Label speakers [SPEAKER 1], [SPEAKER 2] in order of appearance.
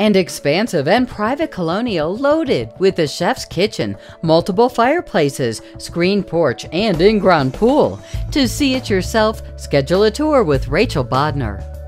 [SPEAKER 1] and expansive and private colonial loaded with a chef's kitchen, multiple fireplaces, screen porch, and in ground pool. To see it yourself, schedule a tour with Rachel Bodner.